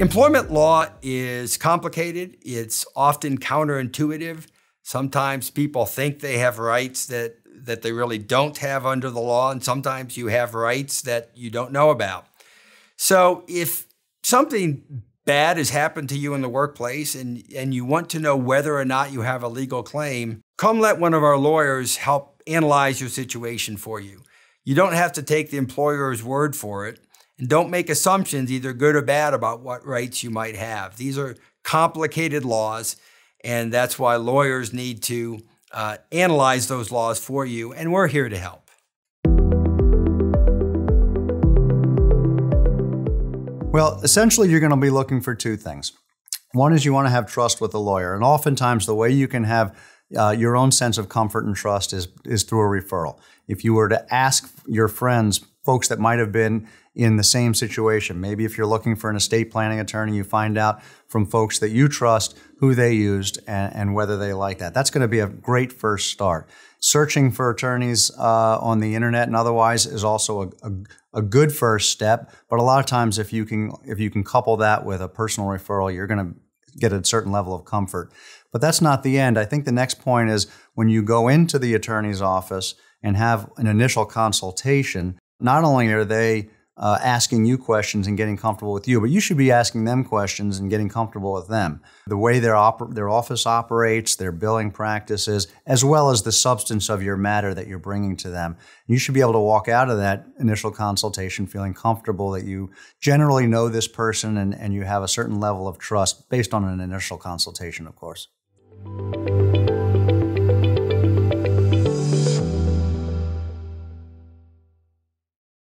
Employment law is complicated. It's often counterintuitive. Sometimes people think they have rights that, that they really don't have under the law, and sometimes you have rights that you don't know about. So if something bad has happened to you in the workplace and, and you want to know whether or not you have a legal claim, come let one of our lawyers help analyze your situation for you. You don't have to take the employer's word for it. And don't make assumptions, either good or bad, about what rights you might have. These are complicated laws, and that's why lawyers need to uh, analyze those laws for you, and we're here to help. Well, essentially, you're going to be looking for two things. One is you want to have trust with a lawyer, and oftentimes the way you can have uh, your own sense of comfort and trust is is through a referral. If you were to ask your friends, folks that might have been in the same situation. Maybe if you're looking for an estate planning attorney, you find out from folks that you trust who they used and, and whether they like that. That's going to be a great first start. Searching for attorneys uh, on the internet and otherwise is also a, a, a, good first step. But a lot of times, if you can if you can couple that with a personal referral, you're going to get a certain level of comfort. But that's not the end. I think the next point is when you go into the attorney's office and have an initial consultation. Not only are they uh, asking you questions and getting comfortable with you, but you should be asking them questions and getting comfortable with them. The way their, oper- their office operates, their billing practices, as well as the substance of your matter that you're bringing to them. You should be able to walk out of that initial consultation feeling comfortable that you generally know this person and, and you have a certain level of trust based on an initial consultation, of course.